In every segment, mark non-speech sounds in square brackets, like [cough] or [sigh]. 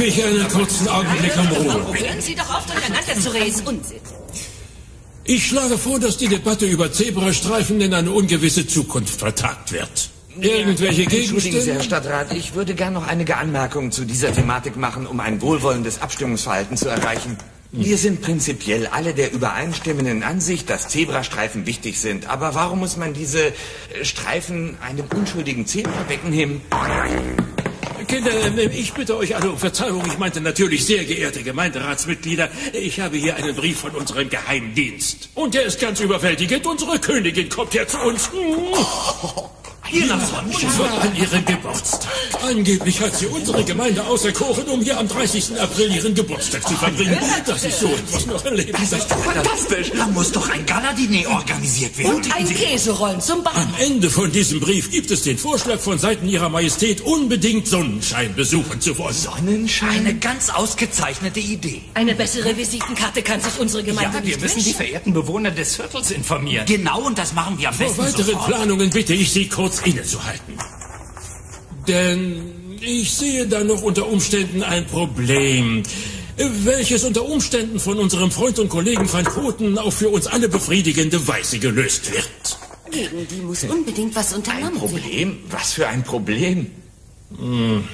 dafür. Darf ich einen kurzen Augenblick um Ruhe? Hören Sie doch auf, durcheinander zu reden. Unsinn. Ich schlage vor, dass die Debatte über Zebrastreifen in eine ungewisse Zukunft vertagt wird. Irgendwelche Entschuldigen Sie, Herr Gegenstände? Stadtrat, ich würde gern noch einige Anmerkungen zu dieser Thematik machen, um ein wohlwollendes Abstimmungsverhalten zu erreichen. Wir sind prinzipiell alle der übereinstimmenden Ansicht, dass Zebrastreifen wichtig sind. Aber warum muss man diese äh, Streifen einem unschuldigen Zebra wegnehmen? Kinder, äh, ich bitte euch alle um Verzeihung. Ich meinte natürlich sehr geehrte Gemeinderatsmitglieder. Ich habe hier einen Brief von unserem Geheimdienst. Und der ist ganz überwältigend. Unsere Königin kommt ja zu uns. Hier [laughs] nach Sonnenschein an ihrem Geburtstag. Angeblich hat sie unsere Gemeinde auserkoren, um hier am 30. April ihren Geburtstag zu verbringen. Das ist so etwas noch erlebt. Das ist Fantastisch! Da muss doch ein Galadiner organisiert werden. Und ein Käserollen zum Backen. Am Ende von diesem Brief gibt es den Vorschlag von Seiten Ihrer Majestät, unbedingt Sonnenschein besuchen zu wollen. Sonnenschein? Eine ganz ausgezeichnete Idee. Eine bessere Visitenkarte kann sich unsere Gemeinde Ja, wir nicht müssen die wünschen. verehrten Bewohner des Viertels informieren. Genau, und das machen wir am Vor besten weiteren sofort. Planungen bitte ich Sie kurz innezuhalten. Denn ich sehe da noch unter Umständen ein Problem, welches unter Umständen von unserem Freund und Kollegen Van Koten auf für uns alle befriedigende Weise gelöst wird. Gegen die muss unbedingt was Ein unternommen werden. Problem? Was für ein Problem? Und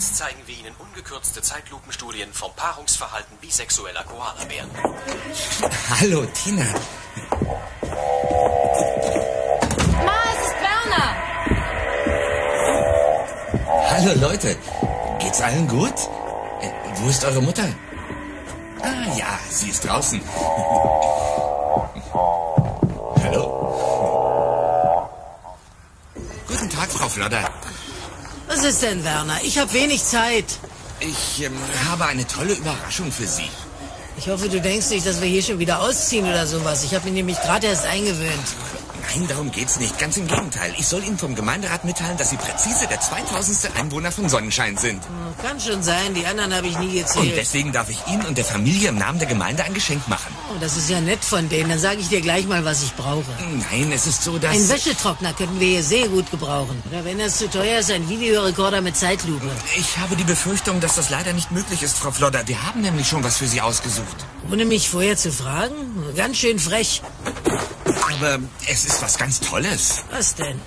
jetzt zeigen wir Ihnen ungekürzte Zeitlupenstudien vom Paarungsverhalten bisexueller Koalabären. Hallo, Tina. Ma, es ist Werner. Hallo, Leute. Geht's allen gut? Äh, wo ist eure Mutter? Ah, ja, sie ist draußen. [laughs] Hallo. Guten Tag, Frau Flodder. Was ist denn, Werner? Ich habe wenig Zeit. Ich ähm, habe eine tolle Überraschung für Sie. Ich hoffe, du denkst nicht, dass wir hier schon wieder ausziehen oder sowas. Ich habe mich nämlich gerade erst eingewöhnt. Nein, darum geht's nicht. Ganz im Gegenteil. Ich soll Ihnen vom Gemeinderat mitteilen, dass Sie präzise der 2000. Einwohner von Sonnenschein sind. Hm, Kann schon sein, die anderen habe ich nie Und gezählt. deswegen darf ich Ihnen und der Familie im Namen der Gemeinde ein Geschenk machen. Oh, das ist ja nett von denen. Dann sage ich dir gleich mal, was ich brauche. Nein, es ist so, dass... Ein Wäschetrockner könnten wir hier sehr gut gebrauchen. Oder wenn das zu teuer ist, ein Videorekorder mit Zeitlupe. Ich habe die Befürchtung, dass das leider nicht möglich ist, Frau Flodder. Wir haben nämlich schon was für Sie ausgesucht. Ohne mich vorher zu fragen? Ganz schön frech. Aber es ist was ganz Tolles. Was denn?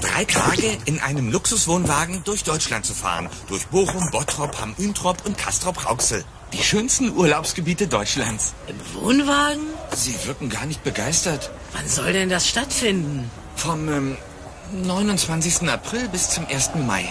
Drei Tage in einem Luxuswohnwagen durch Deutschland zu fahren. Durch Bochum, Bottrop, Hamm-Üntrop und Castrop-Rauxel. Die schönsten Urlaubsgebiete Deutschlands. Im Wohnwagen? Sie wirken gar nicht begeistert. Wann soll denn das stattfinden? Vom ähm, 29. April bis zum 1. Mai.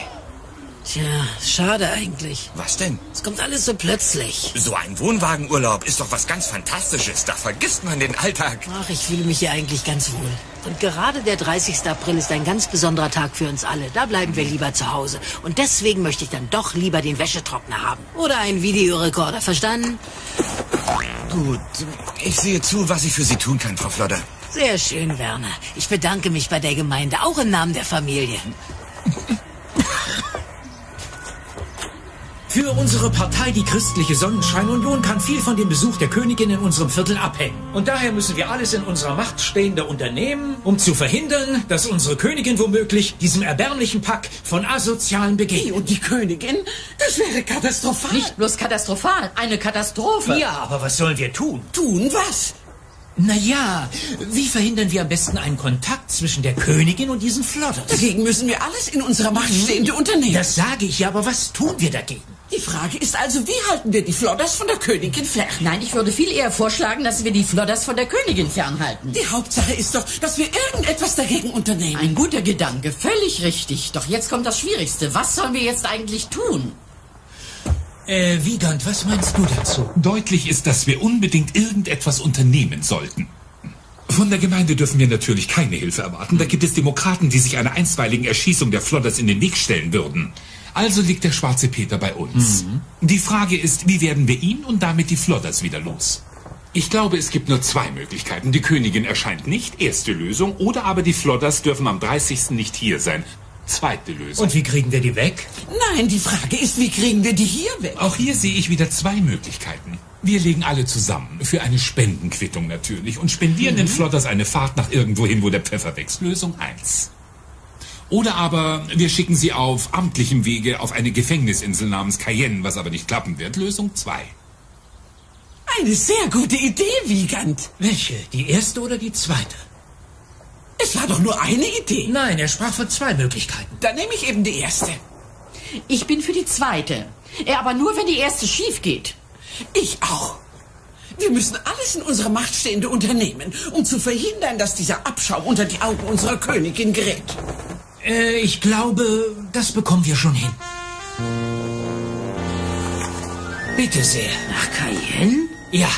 Tja, schade eigentlich. Was denn? Es kommt alles so plötzlich. So ein Wohnwagenurlaub ist doch was ganz Fantastisches. Da vergisst man den Alltag. Ach, ich fühle mich hier eigentlich ganz wohl. Und gerade der 30. April ist ein ganz besonderer Tag für uns alle. Da bleiben wir lieber zu Hause. Und deswegen möchte ich dann doch lieber den Wäschetrockner haben. Oder einen Videorekorder, verstanden? Gut, ich sehe zu, was ich für Sie tun kann, Frau Flodder. Sehr schön, Werner. Ich bedanke mich bei der Gemeinde, auch im Namen der Familie. [laughs] Für unsere Partei, die christliche Sonnenscheinunion, kann viel von dem Besuch der Königin in unserem Viertel abhängen. Und daher müssen wir alles in unserer Macht Stehende unternehmen, um zu verhindern, dass unsere Königin womöglich diesem erbärmlichen Pack von Asozialen begegnet. Und die Königin? Das wäre katastrophal. Nicht bloß katastrophal, eine Katastrophe. Ja, aber was sollen wir tun? Tun was? Naja, wie verhindern wir am besten einen Kontakt zwischen der Königin und diesen Flodders? Dagegen müssen wir alles in unserer Macht Stehende unternehmen. Das sage ich ja, aber was tun wir dagegen? Die Frage ist also, wie halten wir die Flodders von der Königin fern? Nein, ich würde viel eher vorschlagen, dass wir die Flodders von der Königin fernhalten. Die Hauptsache ist doch, dass wir irgendetwas dagegen unternehmen. Ein guter Gedanke, völlig richtig. Doch jetzt kommt das Schwierigste. Was sollen wir jetzt eigentlich tun? Äh, Wiegand, was meinst du dazu? Deutlich ist, dass wir unbedingt irgendetwas unternehmen sollten. Von der Gemeinde dürfen wir natürlich keine Hilfe erwarten. Da gibt es Demokraten, die sich einer einstweiligen Erschießung der Flodders in den Weg stellen würden. Also liegt der schwarze Peter bei uns. Die Frage ist, wie werden wir ihn und damit die Flodders wieder los? Ich glaube, es gibt nur zwei Möglichkeiten. Die Königin erscheint nicht, erste Lösung, oder aber die Flodders dürfen am 30. nicht hier sein. Zweite Lösung. Und wie kriegen wir die weg? Nein, die Frage ist, wie kriegen wir die hier weg? Auch hier sehe ich wieder zwei Möglichkeiten. Wir legen alle zusammen, für eine Spendenquittung natürlich, und spendieren den Flodders eine Fahrt nach irgendwo hin, wo der Pfeffer wächst. Lösung eins. Oder aber wir schicken sie auf amtlichem Wege auf eine Gefängnisinsel namens Cayenne, was aber nicht klappen wird. Lösung zwei. Eine sehr gute Idee, Wiegand. Welche? Die erste oder die zweite? Es war doch nur eine Idee. Nein, er sprach von zwei Möglichkeiten. Dann nehme ich eben die erste. Ich bin für die zweite. Ja, aber nur, wenn die erste schief geht. Ich auch. Wir müssen alles in unserer Macht Stehende unternehmen, um zu verhindern, dass dieser Abschaum unter die Augen unserer Königin gerät. Äh, ich glaube, das bekommen wir schon hin. Bitte sehr. Nach Cayenne? Ja,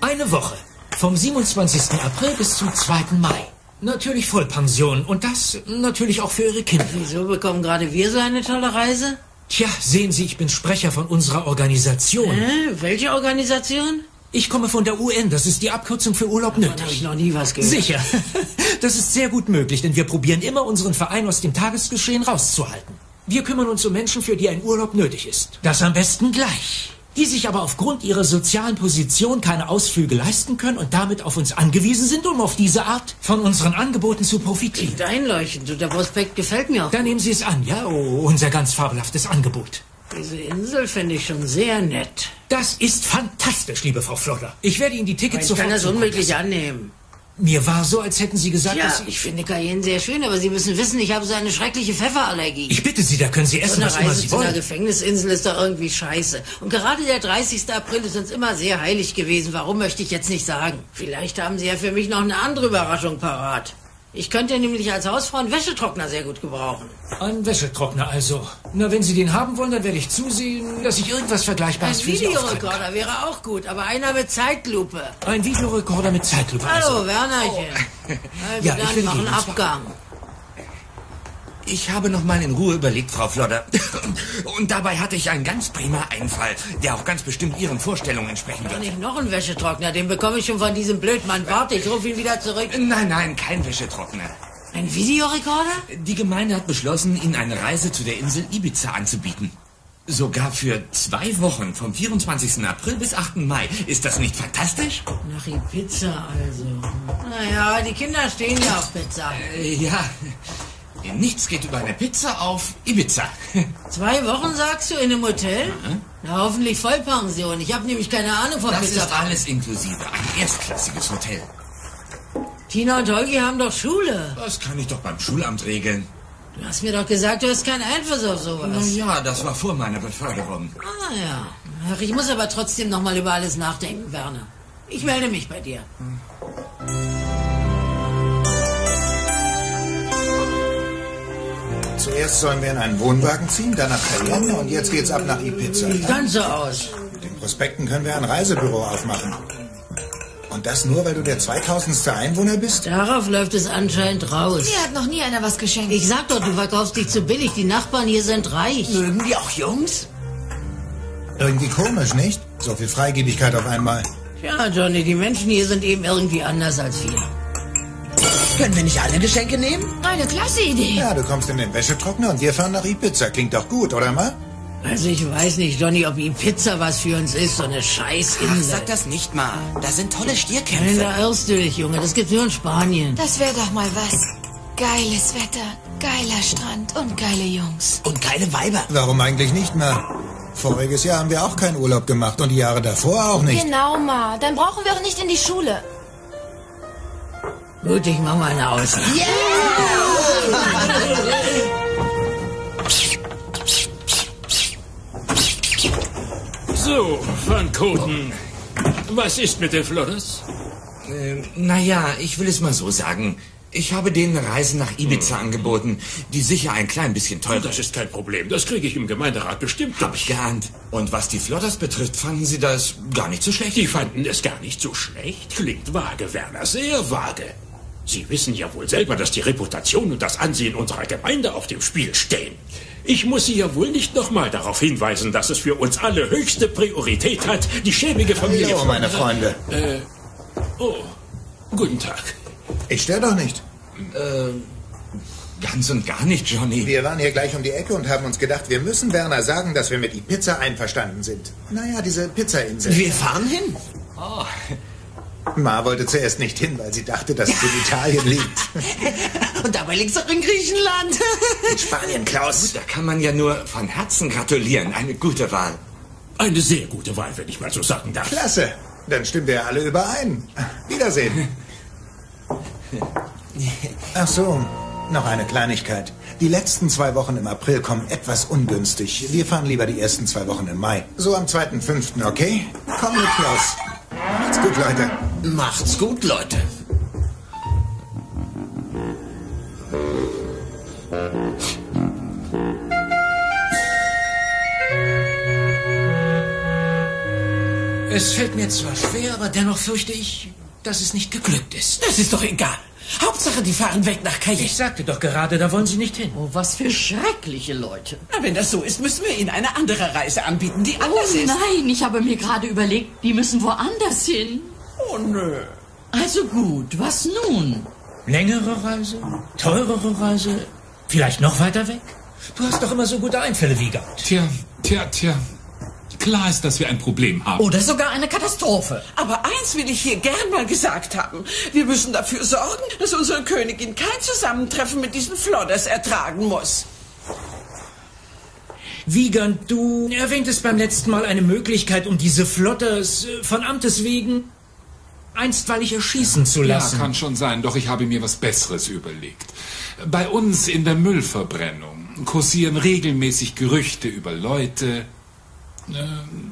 eine Woche. Vom 27. April bis zum 2. Mai. Natürlich Vollpension. Und das natürlich auch für Ihre Kinder. Wieso bekommen gerade wir so eine tolle Reise? Tja, sehen Sie, ich bin Sprecher von unserer Organisation. Äh, welche Organisation? Ich komme von der UN. Das ist die Abkürzung für Urlaub Davon habe ich noch nie was gehört. Sicher. [laughs] Das ist sehr gut möglich, denn wir probieren immer, unseren Verein aus dem Tagesgeschehen rauszuhalten. Wir kümmern uns um Menschen, für die ein Urlaub nötig ist. Das am besten gleich. Die sich aber aufgrund ihrer sozialen Position keine Ausflüge leisten können und damit auf uns angewiesen sind, um auf diese Art von unseren Angeboten zu profitieren. Klingt einleuchtend und der Prospekt gefällt mir auch. Dann nehmen Sie es an, ja? Oh, unser ganz fabelhaftes Angebot. Diese Insel finde ich schon sehr nett. Das ist fantastisch, liebe Frau Flodder. Ich werde Ihnen die Tickets ich sofort kann das unmöglich annehmen. Mir war so, als hätten Sie gesagt, Ja, dass ich finde Cayenne sehr schön, aber Sie müssen wissen, ich habe so eine schreckliche Pfefferallergie. Ich bitte Sie, da können Sie so essen, eine was immer Reise Sie zu einer wollen. Gefängnisinsel ist doch irgendwie scheiße. Und gerade der 30. April ist uns immer sehr heilig gewesen. Warum möchte ich jetzt nicht sagen? Vielleicht haben Sie ja für mich noch eine andere Überraschung parat. Ich könnte nämlich als Hausfrau einen Wäschetrockner sehr gut gebrauchen. Ein Wäschetrockner also. Na, wenn Sie den haben wollen, dann werde ich zusehen, dass ich irgendwas Ein Vergleichbares für Sie auftreiben kann. Videorekorder wäre auch gut, aber einer mit Zeitlupe. Ein Videorekorder mit Zeitlupe. Hallo, Also. Wernerchen. Also, Ja, ich dann will machen. Abgang. Ich habe noch mal in Ruhe überlegt, Frau Flodder. [laughs] Und dabei hatte ich einen ganz prima Einfall, der auch ganz bestimmt Ihren Vorstellungen entsprechen Doch wird. nicht noch einen Wäschetrockner, den bekomme ich schon von diesem Blödmann. Warte, ich rufe ihn wieder zurück. Nein, nein, kein Wäschetrockner. Ein Videorekorder? Die Gemeinde hat beschlossen, Ihnen eine Reise zu der Insel Ibiza anzubieten. Sogar für zwei Wochen, vom 24. April bis 8. Mai. Ist das nicht fantastisch? Nach Pizza also. Naja, die Kinder stehen ja auf Pizza. Äh, ja. Nichts geht über eine Pizza auf Ibiza. [laughs] Zwei Wochen sagst du in einem Hotel? Na, hoffentlich Vollpension. Ich habe nämlich keine Ahnung von Das Pizza. ist alles inklusive. Ein erstklassiges Hotel. Tina und Holgi haben doch Schule. Das kann ich doch beim Schulamt regeln. Du hast mir doch gesagt, du hast keinen Einfluss auf sowas. Na ja, das war vor meiner Beförderung. Ah ja. Ach, ich muss aber trotzdem noch mal über alles nachdenken, Werner. Ich melde mich bei dir. Zuerst sollen wir in einen Wohnwagen ziehen, dann nach Cayenne und jetzt geht's ab nach Ibiza. Ganz so aus. Mit den Prospekten können wir ein Reisebüro aufmachen. Und das nur, weil du der 2000. Einwohner bist? Darauf läuft es anscheinend raus. Mir hat noch nie einer was geschenkt. Ich sag doch, du verkaufst dich zu billig. Die Nachbarn hier sind reich. Mögen die auch Jungs? Irgendwie komisch, nicht? So viel Freigebigkeit auf einmal. Ja, Johnny, die Menschen hier sind eben irgendwie anders als wir. Können wir nicht alle Geschenke nehmen? Eine klasse Idee. Ja, du kommst in den Wäschetrockner und wir fahren nach Ibiza. Klingt doch gut, oder mal? Also ich weiß nicht, Johnny, ob die Pizza was für uns ist, so eine Ach, Scheißinsel. sag das nicht mal. Da sind tolle Stierkämpfe. da irrst du dich, Junge. Das gibt's nur in Spanien. Das wäre doch mal was. Geiles Wetter, geiler Strand und geile Jungs. Und keine Weiber. Warum eigentlich nicht mehr? Voriges Jahr haben wir auch keinen Urlaub gemacht und die Jahre davor auch nicht. Genau, Ma. Dann brauchen wir auch nicht in die Schule. Gut, ich mach mal eine Ausnahme. So, Van Koten. Was ist mit den Flodders? Äh, naja, ich will es mal so sagen. Ich habe denen eine Reise nach Ibiza angeboten, die sicher ein klein bisschen teurer Das ist kein Problem. Das kriege ich im Gemeinderat bestimmt Hab ich geahnt. Und was die Flotters betrifft, fanden sie das gar nicht so schlecht. Die fanden es gar nicht so schlecht. Klingt vage, Werner, sehr vage. Sie wissen ja wohl selber, dass die Reputation und das Ansehen unserer Gemeinde auf dem Spiel stehen. Ich muss Sie ja wohl nicht nochmal darauf hinweisen, dass es für uns alle höchste Priorität hat, die schäbige Familie... Hallo, meine Freunde. Äh, oh, guten Tag. Ich störe doch nicht. Äh, ganz und gar nicht, Johnny. Wir waren hier gleich um die Ecke und haben uns gedacht, wir müssen Werner sagen, dass wir mit die Pizza einverstanden sind. Naja, diese Pizzainsel. Wir fahren hin. Oh. Ma wollte zuerst nicht hin, weil sie dachte, dass es in [laughs] Italien liegt. Und dabei liegt es auch in Griechenland. In Spanien, Klaus. Da kann man ja nur von Herzen gratulieren. Eine gute Wahl. Eine sehr gute Wahl, wenn ich mal so sagen darf. Klasse. Dann stimmen wir alle überein. Wiedersehen. [laughs] Ach so, noch eine Kleinigkeit. Die letzten zwei Wochen im April kommen etwas ungünstig. Wir fahren lieber die ersten zwei Wochen im Mai. So am 2.5., okay? Komm mit, Klaus. Macht's gut, Leute. Macht's gut, Leute. Es fällt mir zwar schwer, aber dennoch fürchte ich, dass es nicht geglückt ist. Das ist doch egal. Hauptsache, die fahren weg nach Cayenne. Ich sagte doch gerade, da wollen sie nicht hin. Oh, was für schreckliche Leute. Na, wenn das so ist, müssen wir ihnen eine andere Reise anbieten, die anders oh ist. nein, ich habe mir gerade überlegt, die müssen woanders hin. Oh nö. Also gut, was nun? Längere Reise? Teurere Reise? Vielleicht noch weiter weg? Du hast doch immer so gute Einfälle, Wiegand. Tja, tja, tja. Klar ist, dass wir ein Problem haben. Oder sogar eine Katastrophe. Aber eins will ich hier gern mal gesagt haben. Wir müssen dafür sorgen, dass unsere Königin kein Zusammentreffen mit diesen Flodders ertragen muss. Wiegand, du erwähntest beim letzten Mal eine Möglichkeit, um diese Flotters äh, von Amtes wegen einstweilig erschießen zu lassen. Ja, kann schon sein, doch ich habe mir was Besseres überlegt. Bei uns in der Müllverbrennung kursieren regelmäßig Gerüchte über Leute,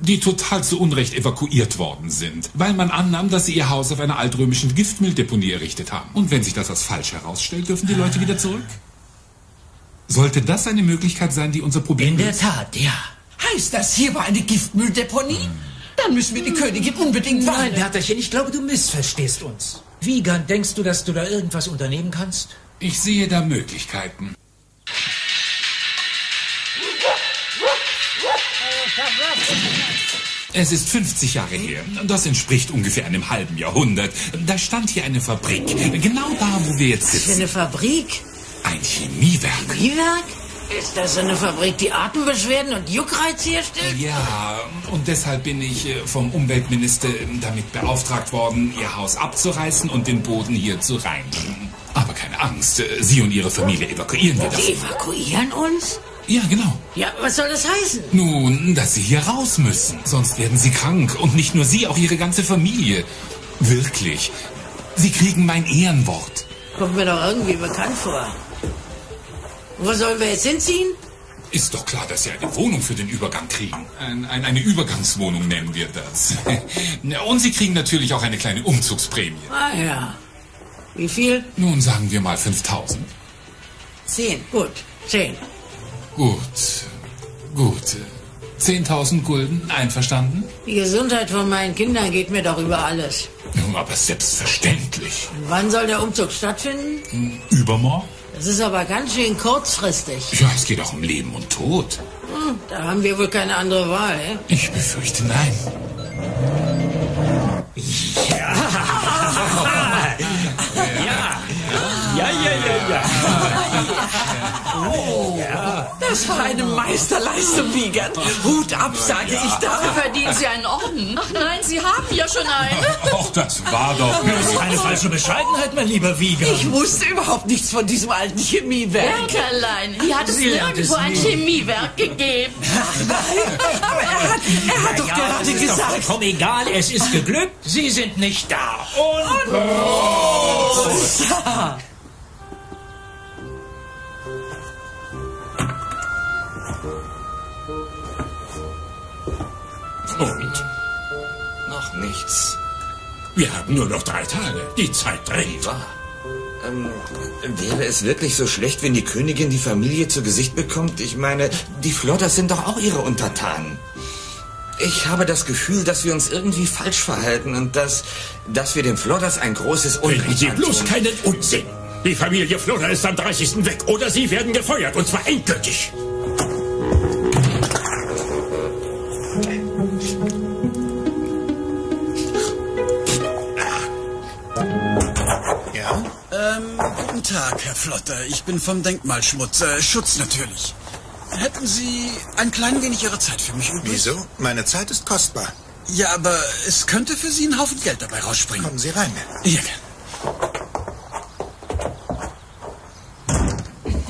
die total zu Unrecht evakuiert worden sind, weil man annahm, dass sie ihr Haus auf einer altrömischen Giftmülldeponie errichtet haben. Und wenn sich das als falsch herausstellt, dürfen die Leute wieder zurück? Sollte das eine Möglichkeit sein, die unser Problem In der löst? Tat, ja. Heißt das, hier war eine Giftmülldeponie? Dann müssen wir die Königin unbedingt Nein, warnen. Berterchen, ich glaube, du missverstehst uns. Wiegand, denkst du, dass du da irgendwas unternehmen kannst? Ich sehe da Möglichkeiten. Es ist 50 Jahre her. Das entspricht ungefähr einem halben Jahrhundert. Da stand hier eine Fabrik. Genau da, wo wir jetzt Für sitzen. eine Fabrik? Ein Chemiewerk. Chemiewerk? Ist das eine Fabrik, die Atembeschwerden und Juckreiz herstellt? Ja, und deshalb bin ich äh, vom Umweltminister damit beauftragt worden, Ihr Haus abzureißen und den Boden hier zu reinigen. Aber keine Angst, äh, Sie und Ihre Familie evakuieren wir das. evakuieren uns? Ja, genau. Ja, was soll das heißen? Nun, dass Sie hier raus müssen. Sonst werden Sie krank. Und nicht nur Sie, auch Ihre ganze Familie. Wirklich. Sie kriegen mein Ehrenwort. Kommt mir doch irgendwie bekannt vor. Wo sollen wir jetzt hinziehen? Ist doch klar, dass Sie eine Wohnung für den Übergang kriegen. Ein, ein, eine Übergangswohnung nennen wir das. [laughs] Und Sie kriegen natürlich auch eine kleine Umzugsprämie. Ah ja. Wie viel? Nun sagen wir mal 5000. Zehn. Gut, zehn. Gut, gut. 10.000 Gulden, einverstanden? Die Gesundheit von meinen Kindern geht mir doch über alles. Nun, aber selbstverständlich. Und wann soll der Umzug stattfinden? Übermorgen? Das ist aber ganz schön kurzfristig. Ja, es geht auch um Leben und Tod. Hm, da haben wir wohl keine andere Wahl, eh? Ich befürchte nein. Ja, ja, ja, ja. [laughs] Das war eine Meisterleistung, Wiegand. Hut ab, sage ich da. Verdienen Sie einen Orden? Ach nein, Sie haben ja schon einen. Ach, das war doch Das ist keine falsche Bescheidenheit, mein lieber Wiegand. Ich wusste überhaupt nichts von diesem alten Chemiewerk. Berkerlein, hier hat es es nirgendwo ein. Chemiewerk gegeben. Aber er hat, er hat doch ja, gerade das ist doch gesagt. egal, es ist geglückt, Sie sind nicht da. Und... Und? Noch nichts. Wir haben nur noch drei Tage. Die Zeit drängt. Wahr. Ähm, wäre es wirklich so schlecht, wenn die Königin die Familie zu Gesicht bekommt? Ich meine, die Flodders sind doch auch ihre Untertanen. Ich habe das Gefühl, dass wir uns irgendwie falsch verhalten und dass, dass wir den Flodders ein großes Reden Unrecht Sie bloß antun. keinen Unsinn. Die Familie Flodder ist am 30. weg oder Sie werden gefeuert und zwar endgültig. Guten Tag, Herr Flotter. Ich bin vom Denkmalschmutz. Äh, Schutz natürlich. Hätten Sie ein klein wenig Ihre Zeit für mich übrig? Wieso? Meine Zeit ist kostbar. Ja, aber es könnte für Sie einen Haufen Geld dabei rausspringen. Kommen Sie rein. Ja,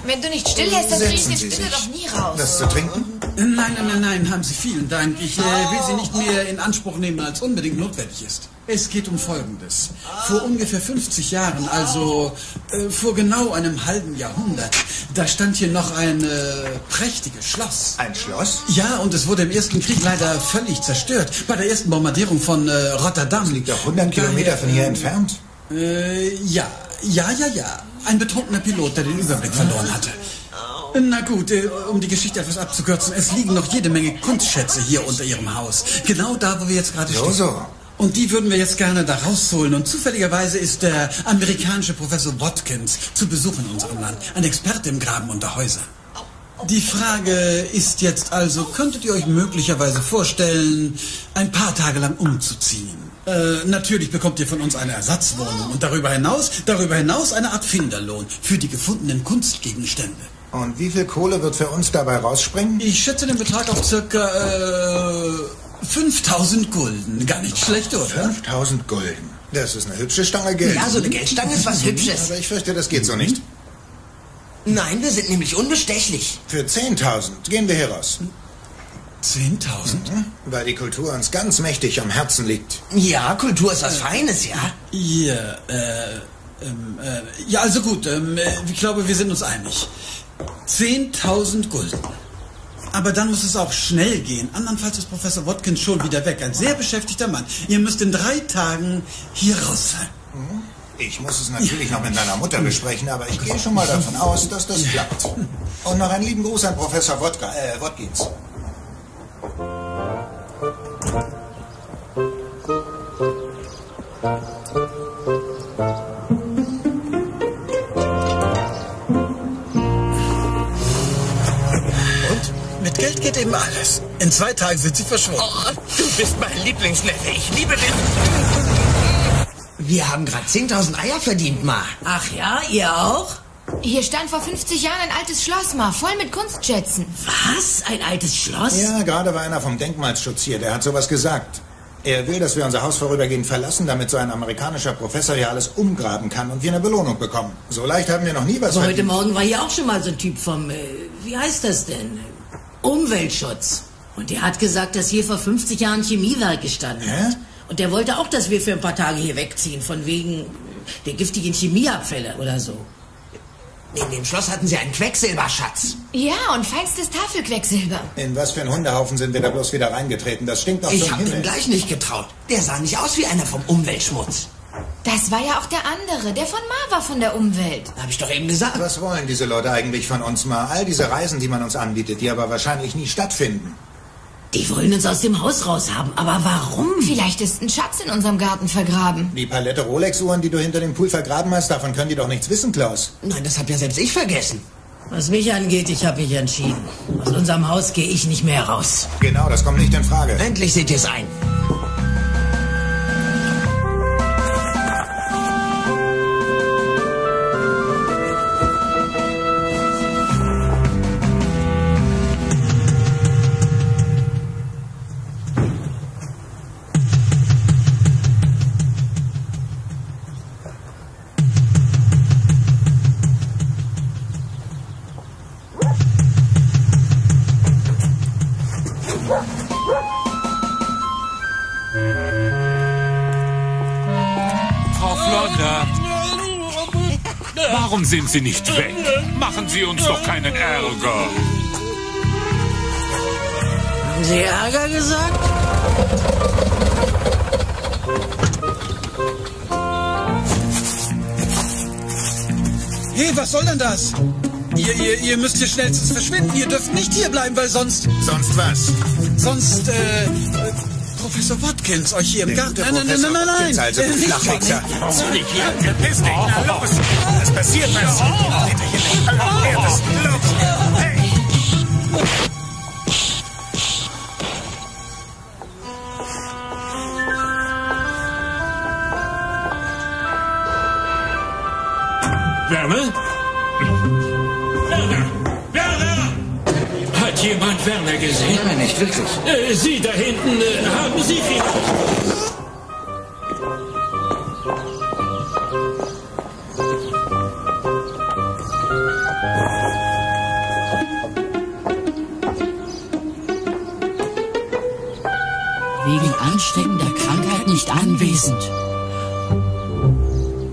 Wenn du nicht stillhältst, dann kriege ich bitte sich. doch nie raus. Was zu trinken? Nein, nein, nein, nein, haben Sie vielen Dank. Ich äh, will Sie nicht mehr in Anspruch nehmen, als unbedingt notwendig ist. Es geht um Folgendes. Vor ungefähr 50 Jahren, also äh, vor genau einem halben Jahrhundert, da stand hier noch ein äh, prächtiges Schloss. Ein Schloss? Ja, und es wurde im Ersten Krieg leider völlig zerstört. Bei der ersten Bombardierung von äh, Rotterdam. Das liegt doch 100 Kilometer von hier entfernt. Äh, ja, ja, ja, ja. Ein betrunkener Pilot, der den Überblick verloren hatte. Na gut, äh, um die Geschichte etwas abzukürzen, es liegen noch jede Menge Kunstschätze hier unter Ihrem Haus. Genau da, wo wir jetzt gerade So, stehen. so. Und die würden wir jetzt gerne da rausholen. Und zufälligerweise ist der amerikanische Professor Watkins zu Besuch in unserem Land. Ein Experte im Graben unter Häusern. Die Frage ist jetzt also, könntet ihr euch möglicherweise vorstellen, ein paar Tage lang umzuziehen? Äh, natürlich bekommt ihr von uns eine Ersatzwohnung und darüber hinaus, darüber hinaus eine Art Finderlohn für die gefundenen Kunstgegenstände. Und wie viel Kohle wird für uns dabei rausspringen? Ich schätze den Betrag auf circa äh, 5000 Gulden. Gar nicht schlecht, oder? 5000 Gulden. Das ist eine hübsche Stange Geld. Ja, so eine Geldstange ist was Hübsches. Aber ich fürchte, das geht so nicht. Nein, wir sind nämlich unbestechlich. Für 10.000 gehen wir hier raus. 10.000? Mhm, weil die Kultur uns ganz mächtig am Herzen liegt. Ja, Kultur ist was Feines, ja? Ja, äh, ähm, äh, ja, also gut, ähm, äh, ich glaube, wir sind uns einig. 10.000 Gulden. Aber dann muss es auch schnell gehen. Andernfalls ist Professor Watkins schon wieder weg. Ein sehr beschäftigter Mann. Ihr müsst in drei Tagen hier raus sein. Ich muss es natürlich noch mit deiner Mutter besprechen, aber ich gehe schon mal davon aus, dass das klappt. Und noch einen lieben Gruß an Professor Wodka, äh, Watkins. Mit Geld geht eben alles. In zwei Tagen sind sie verschwunden. Oh, du bist mein Lieblingsneffe. Ich liebe dich. Wir haben gerade 10.000 Eier verdient, Ma. Ach ja, ihr auch? Hier stand vor 50 Jahren ein altes Schloss, Ma, voll mit Kunstschätzen. Was? Ein altes Schloss? Ja, gerade war einer vom Denkmalsschutz hier, der hat sowas gesagt. Er will, dass wir unser Haus vorübergehend verlassen, damit so ein amerikanischer Professor hier alles umgraben kann und wir eine Belohnung bekommen. So leicht haben wir noch nie was Aber heute verdient. Morgen war hier auch schon mal so ein Typ vom, äh, wie heißt das denn? Umweltschutz. Und der hat gesagt, dass hier vor 50 Jahren Chemiewerk gestanden hat. Und der wollte auch, dass wir für ein paar Tage hier wegziehen, von wegen der giftigen Chemieabfälle oder so. In dem Schloss hatten sie einen Quecksilberschatz. Ja, und feinstes Tafelquecksilber. In was für einen Hundehaufen sind wir da bloß wieder reingetreten? Das stinkt doch Ich habe ihm Himmel. gleich nicht getraut. Der sah nicht aus wie einer vom Umweltschmutz. Das war ja auch der andere, der von Ma war von der Umwelt. Hab ich doch eben gesagt. Was wollen diese Leute eigentlich von uns mal? All diese Reisen, die man uns anbietet, die aber wahrscheinlich nie stattfinden. Die wollen uns aus dem Haus raushaben. Aber warum? Vielleicht ist ein Schatz in unserem Garten vergraben. Die Palette Rolex-Uhren, die du hinter dem Pool vergraben hast, davon können die doch nichts wissen, Klaus. Nein, das hab ja selbst ich vergessen. Was mich angeht, ich habe mich entschieden. Aus unserem Haus gehe ich nicht mehr raus. Genau, das kommt nicht in Frage. Endlich seht ihr es ein. Sind Sie nicht weg? Machen Sie uns doch keinen Ärger. Haben Sie Ärger gesagt? Hey, was soll denn das? Ihr, ihr, ihr müsst hier schnellstens verschwinden. Ihr dürft nicht hier bleiben, weil sonst... Sonst was? Sonst, äh, äh, Professor Watkins euch hier im Der Garten... Nein, nein, nein, nein, nein, Watkins, also, Äh, nicht Flachwichser. Zieh dich hier, verpiss dich, na los. Es passiert was. Bitte hier nicht. Los, hey. Werner? Werner! Hat jemand Werner gesehen? Nein, nicht wirklich. Äh, Sie da hinten, äh, haben Sie vielleicht? Wegen ansteckender Krankheit nicht anwesend.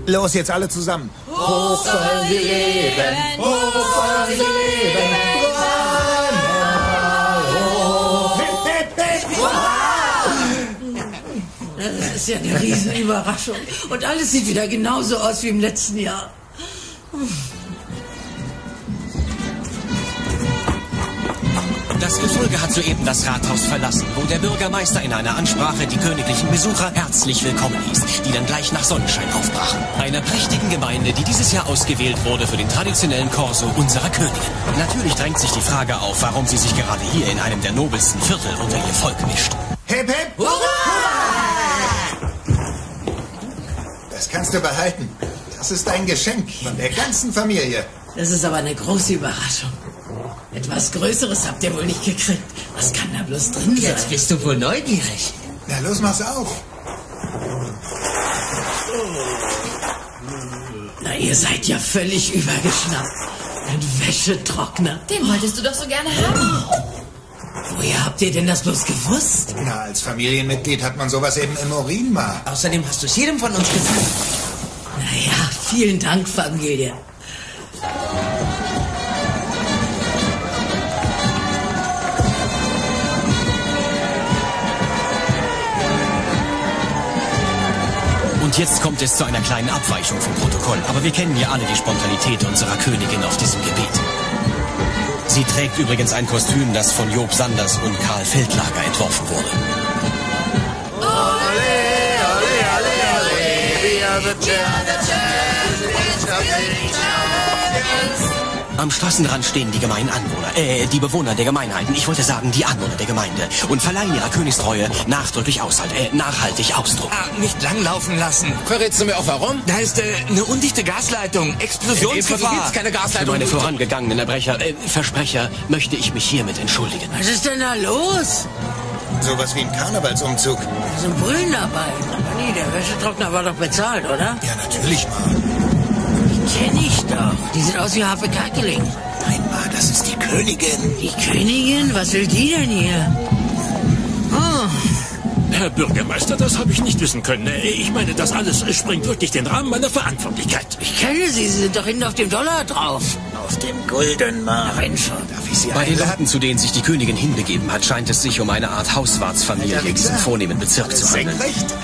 Los, jetzt alle zusammen. Hoch sollen wir leben, hoch sollen wir leben. Ist ja eine Riesenüberraschung. Und alles sieht wieder genauso aus wie im letzten Jahr. Das Gefolge hat soeben das Rathaus verlassen, wo der Bürgermeister in einer Ansprache die königlichen Besucher herzlich willkommen hieß, die dann gleich nach Sonnenschein aufbrachen. Einer prächtigen Gemeinde, die dieses Jahr ausgewählt wurde für den traditionellen Korso unserer Königin. Natürlich drängt sich die Frage auf, warum sie sich gerade hier in einem der nobelsten Viertel unter ihr Volk mischt. Hip, hip! Das du behalten. Das ist ein Geschenk von der ganzen Familie. Das ist aber eine große Überraschung. Etwas Größeres habt ihr wohl nicht gekriegt. Was kann da bloß drin sein? Jetzt bist du wohl neugierig. Na los, mach's auf. Na, ihr seid ja völlig übergeschnappt. Ein Wäschetrockner. Den wolltest du doch so gerne haben. Woher habt ihr denn das bloß gewusst? Na, als Familienmitglied hat man sowas eben im Urin mal. Außerdem hast du es jedem von uns gesagt. Vielen Dank, Familie. Und jetzt kommt es zu einer kleinen Abweichung vom Protokoll. Aber wir kennen ja alle die Spontanität unserer Königin auf diesem Gebiet. Sie trägt übrigens ein Kostüm, das von Job Sanders und Karl Feldlager entworfen wurde. Am Straßenrand stehen die gemeinen Anwohner, äh, die Bewohner der Gemeinheiten, ich wollte sagen, die Anwohner der Gemeinde, und verleihen ihrer Königstreue nachdrücklich Aushalt, äh, nachhaltig Ausdruck. Ah, nicht langlaufen lassen. Verrätst du mir auch warum? Da ist äh, eine undichte Gasleitung. Explosionsgefahr. gibt's keine Für Gasleitung. meine vorangegangenen Erbrecher, äh, Versprecher möchte ich mich hiermit entschuldigen. Was ist denn da los? Sowas wie ein Karnevalsumzug. Da sind Brüllen dabei. Aber nee, der Wäschetrockner war doch bezahlt, oder? Ja, natürlich mal. Die kenne ich doch. Die sieht aus wie Harpe Kerkeling. Nein, Ma, das ist die Königin. Die Königin? Was will die denn hier? Oh, Herr Bürgermeister, das habe ich nicht wissen können. Ich meine, das alles springt wirklich den Rahmen meiner Verantwortlichkeit. ich kenne sie. Sie sind doch hinten auf dem Dollar drauf. Auf dem Gulden, Ma. Na, wenn schon. Darf ich Sie Bei den? Laden, zu denen sich die Königin hinbegeben hat, scheint es sich um eine Art Hauswartsfamilie in diesem vornehmen Bezirk zu handeln.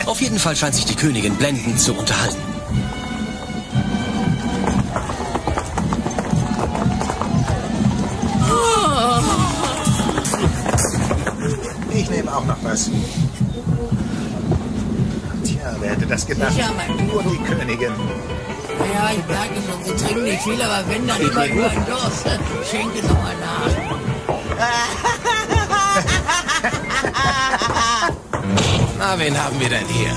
Auf jeden Fall scheint sich die Königin blendend zu unterhalten. Das gedacht? Mein Nur die Königin. Ja, ich merke schon, Sie trinken nicht viel, aber wenn, dann immer über einen Durst. Schenke nochmal nach. [laughs] Na, wen haben wir denn hier?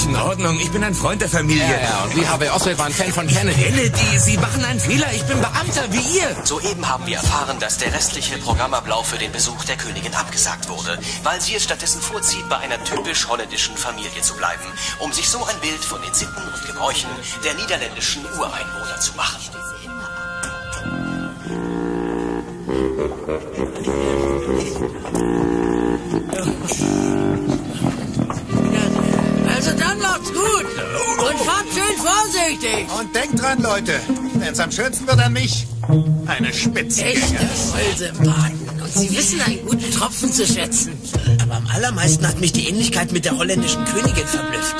Alles in Ordnung. Ich bin ein Freund der Familie. Ja, ja, und wie Harvey Oswald war ein Fan von Kennedy. Kennedy, Sie machen einen Fehler. Ich bin Beamter wie ihr. Soeben haben wir erfahren, dass der restliche Programmablauf für den Besuch der Königin abgesagt wurde, weil sie es stattdessen vorzieht, bei einer typisch holländischen Familie zu bleiben, um sich so ein Bild von den Sitten und Gebräuchen der niederländischen Ureinwohner zu machen. [laughs] Also dann macht's gut. Und fahrt schön vorsichtig. Und denkt dran, Leute, wenn's am schönsten wird an mich. Eine Spitze. Echte Vollsympathen. Und Sie wissen einen guten Tropfen zu schätzen. Aber am allermeisten hat mich die Ähnlichkeit mit der holländischen Königin verblüfft.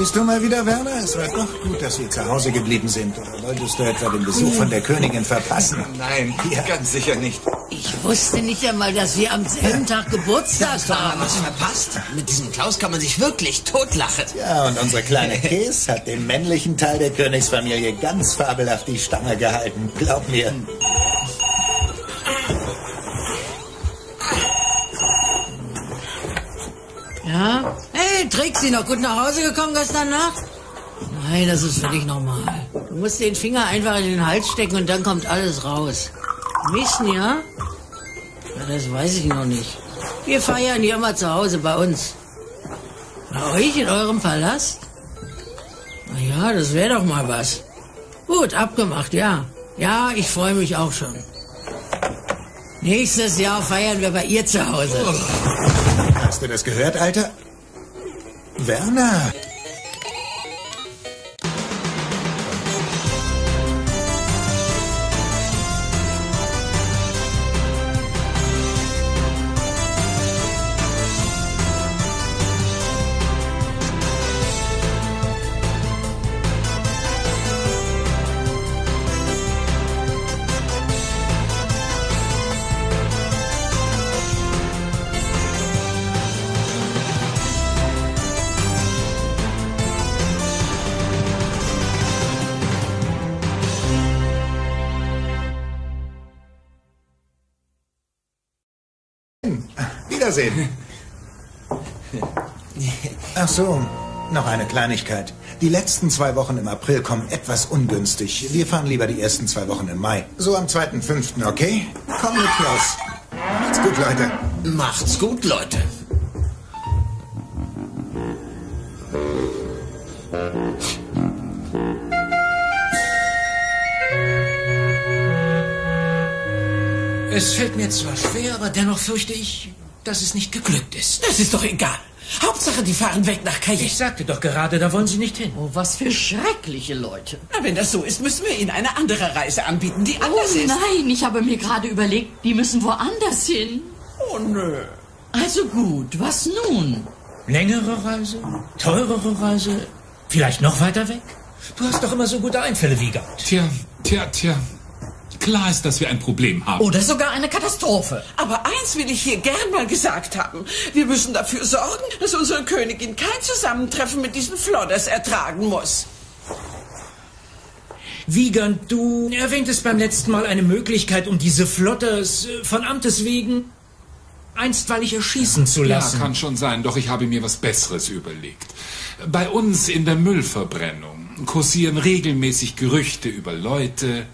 Siehst du mal wieder, Werner. Es war doch gut, dass Sie zu Hause geblieben sind. Oder wolltest du etwa den Besuch von der Königin verpassen? Nein, ganz sicher nicht. Ich wusste nicht einmal, dass wir am selben Tag Geburtstag Hast du aber haben. was verpasst? Mit diesem Klaus kann man sich wirklich totlachen. Ja, und unsere kleine Käse hat den männlichen Teil der Königsfamilie ganz fabelhaft die Stange gehalten. Glaub mir. Ja? Hey, Trixie, noch gut nach Hause gekommen gestern Nacht? Nein, das ist völlig normal. Du musst den Finger einfach in den Hals stecken und dann kommt alles raus. Wissen, ja? ja? Das weiß ich noch nicht. Wir feiern hier immer zu Hause bei uns. Bei euch in eurem Palast? Na ja, das wäre doch mal was. Gut, abgemacht, ja. Ja, ich freue mich auch schon. Nächstes Jahr feiern wir bei ihr zu Hause. Hast du das gehört, Alter? Werner! Wiedersehen. Ach so, noch eine Kleinigkeit. Die letzten zwei Wochen im April kommen etwas ungünstig. Wir fahren lieber die ersten zwei Wochen im Mai. So am 2.5., okay? Komm mit, Klaus. Macht's gut, Leute. Macht's gut, Leute. Es fällt mir zwar schwer, aber dennoch fürchte ich, dass es nicht geglückt ist. Das ist doch egal. Hauptsache, die fahren weg nach Cayenne. Ich sagte doch gerade, da wollen sie nicht hin. Oh, was für schreckliche Leute. Na, wenn das so ist, müssen wir ihnen eine andere Reise anbieten, die anders Oh ist. nein, ich habe mir gerade überlegt, die müssen woanders hin. Oh nö. Also gut, was nun? Längere Reise? Teurere Reise? Vielleicht noch weiter weg? Du hast doch immer so gute Einfälle, Wiegand. Tja, tja, tja. Klar ist, dass wir ein Problem haben. Oder sogar eine Katastrophe. Aber eins will ich hier gern mal gesagt haben. Wir müssen dafür sorgen, dass unsere Königin kein Zusammentreffen mit diesen Flodders ertragen muss. Wiegand, du erwähntest beim letzten Mal eine Möglichkeit, um diese Flotters äh, von Amtes wegen einstweilig erschießen zu lassen. Ja, kann schon sein, doch ich habe mir was Besseres überlegt. Bei uns in der Müllverbrennung kursieren regelmäßig Gerüchte über Leute,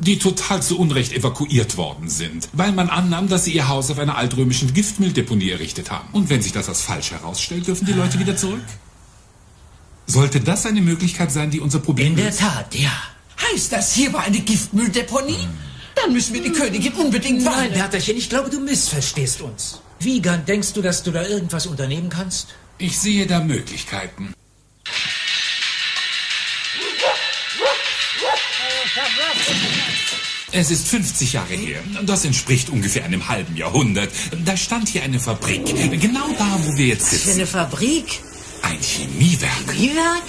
die total zu Unrecht evakuiert worden sind, weil man annahm, dass sie ihr Haus auf einer altrömischen Giftmülldeponie errichtet haben. Und wenn sich das als falsch herausstellt, dürfen die Leute wieder zurück? Sollte das eine Möglichkeit sein, die unser Problem In der löst? Tat, ja. Heißt das, hier war eine Giftmülldeponie? Dann müssen wir die Königin unbedingt Nein, warnen. Berterchen, ich glaube, du missverstehst uns. Wiegand, denkst du, dass du da irgendwas unternehmen kannst? Ich sehe da Möglichkeiten. Es ist 50 Jahre her. Das entspricht ungefähr einem halben Jahrhundert. Da stand hier eine Fabrik. Genau da, wo wir jetzt Für sitzen. eine Fabrik? Ein Chemiewerk. Chemiewerk?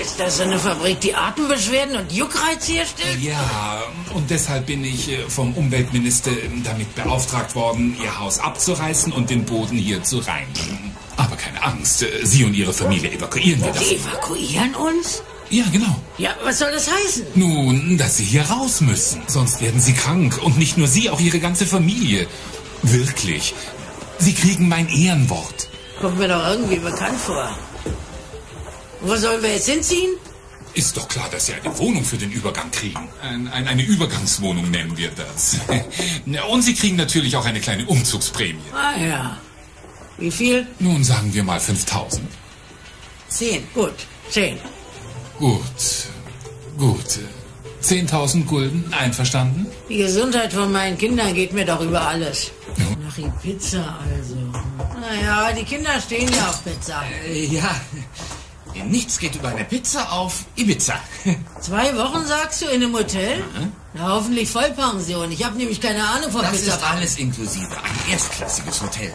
Ist das eine Fabrik, die Atembeschwerden und Juckreiz herstellt? Ja, und deshalb bin ich äh, vom Umweltminister damit beauftragt worden, Ihr Haus abzureißen und den Boden hier zu reinigen. Aber keine Angst, äh, Sie und Ihre Familie evakuieren wir das. evakuieren uns? Ja, genau. Ja, was soll das heißen? Nun, dass Sie hier raus müssen. Sonst werden Sie krank. Und nicht nur Sie, auch Ihre ganze Familie. Wirklich. Sie kriegen mein Ehrenwort. Kommt mir doch irgendwie bekannt vor. Wo sollen wir jetzt hinziehen? Ist doch klar, dass Sie eine Wohnung für den Übergang kriegen. Ein, ein, eine Übergangswohnung nennen wir das. [laughs] Und Sie kriegen natürlich auch eine kleine Umzugsprämie. Ah ja. Wie viel? Nun sagen wir mal 5000. Zehn. Gut, zehn. Gut, gut. 10.000 Gulden, einverstanden? Die Gesundheit von meinen Kindern geht mir doch über alles. Nach die Pizza also. Naja, die Kinder stehen ja auf Pizza. Äh, ja, nichts geht über eine Pizza auf Ibiza. [laughs] Zwei Wochen sagst du in einem Hotel? Na, hoffentlich Vollpension. Ich habe nämlich keine Ahnung von Das Pizza. ist alles inklusive. Ein erstklassiges Hotel.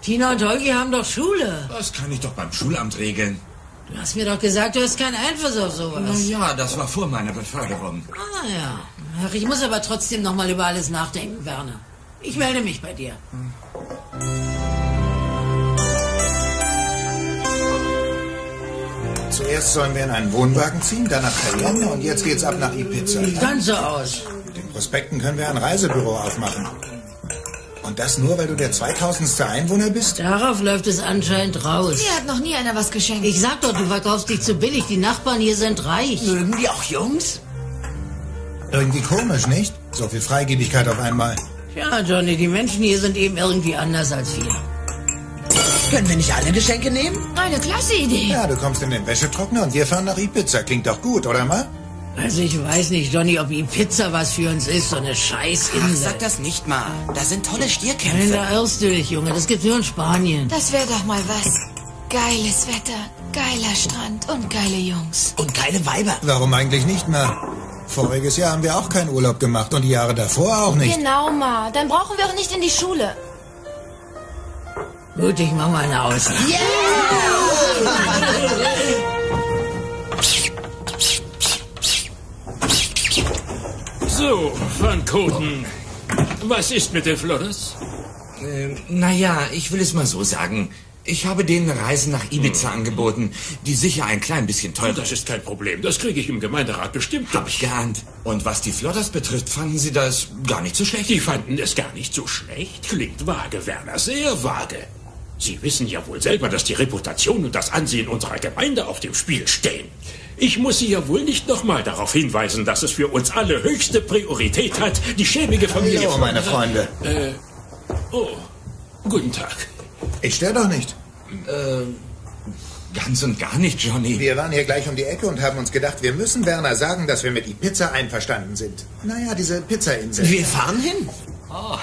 Tina und Holgi haben doch Schule. Das kann ich doch beim Schulamt regeln. Du hast mir doch gesagt, du hast keinen Einfluss auf sowas. Na ja, das war vor meiner Beförderung. Ah ja. Ach, ich muss aber trotzdem noch mal über alles nachdenken, Werner. Ich melde mich bei dir. Zuerst sollen wir in einen Wohnwagen ziehen, dann nach Cayenne und jetzt geht's ab nach Ibiza. Ganz so aus. Mit den Prospekten können wir ein Reisebüro aufmachen. Und das nur, weil du der 2000. Einwohner bist? Darauf läuft es anscheinend raus. Mir hat noch nie einer was geschenkt. Ich sag doch, du verkaufst dich zu billig. Die Nachbarn hier sind reich. Mögen die auch Jungs? Irgendwie komisch, nicht? So viel Freigebigkeit auf einmal. Ja, Johnny, die Menschen hier sind eben irgendwie anders als wir. Können wir nicht alle Geschenke nehmen? Eine klasse Idee. Ja, du kommst in den Wäschetrockner und wir fahren nach Ibiza. Klingt doch gut, oder mal? Also ich weiß nicht, Johnny, ob Pizza was für uns ist, so eine Scheißinsel. Ach, sag das nicht mal. Da sind tolle Nein, Stierkämpfe. da irrst du dich, Junge. Das gibt's nur in Spanien. Das wäre doch mal was. Geiles Wetter, geiler Strand und geile Jungs. Und geile Weiber. Warum eigentlich nicht mehr? Voriges Jahr haben wir auch keinen Urlaub gemacht und die Jahre davor auch nicht. Genau, Ma. Dann brauchen wir auch nicht in die Schule. Gut, ich mach mal eine Ausnahme. [laughs] So, Van Koten. Was ist mit den Flodders? Äh, naja, ich will es mal so sagen. Ich habe denen Reisen nach Ibiza angeboten, die sicher ein klein bisschen teurer Das ist kein Problem. Das kriege ich im Gemeinderat bestimmt. Hab ich geahnt. Und was die Flotters betrifft, fanden sie das gar nicht so schlecht. Die fanden es gar nicht so schlecht. Klingt vage, Werner, sehr vage. Sie wissen ja wohl selber, dass die Reputation und das Ansehen unserer Gemeinde auf dem Spiel stehen. Ich muss Sie ja wohl nicht nochmal darauf hinweisen, dass es für uns alle höchste Priorität hat, die schäbige Familie... Hallo, meine Freunde. Äh, oh, guten Tag. Ich stör doch nicht. Äh, ganz und gar nicht, Johnny. Wir waren hier gleich um die Ecke und haben uns gedacht, wir müssen Werner sagen, dass wir mit Ibiza einverstanden sind. Naja, diese Pizzainsel. Wir fahren hin. Oh,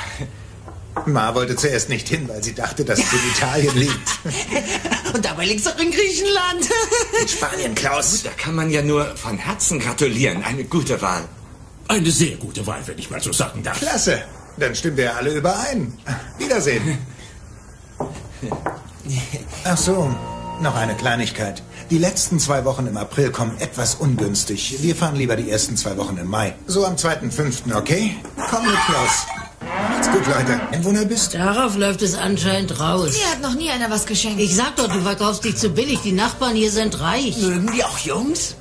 Ma wollte zuerst nicht hin, weil sie dachte, dass es in Italien liegt. [laughs] Und dabei liegt's doch in Griechenland. In Spanien, Klaus. da kann man ja nur von Herzen gratulieren. Eine gute Wahl. Eine sehr gute Wahl, wenn ich mal so sagen darf. Klasse. Dann stimmen wir alle überein. Wiedersehen. Ach so, noch eine Kleinigkeit. Die letzten zwei Wochen im April kommen etwas ungünstig. Wir fahren lieber die ersten zwei Wochen im Mai. So am 2.5., okay? Komm mit, Klaus. Macht's gut, Leute. Einwohner bist? Darauf läuft es anscheinend raus. Mir hat noch nie einer was geschenkt. Ich sag doch, du verkaufst dich zu billig. Die Nachbarn hier sind reich. Mögen die auch Jungs?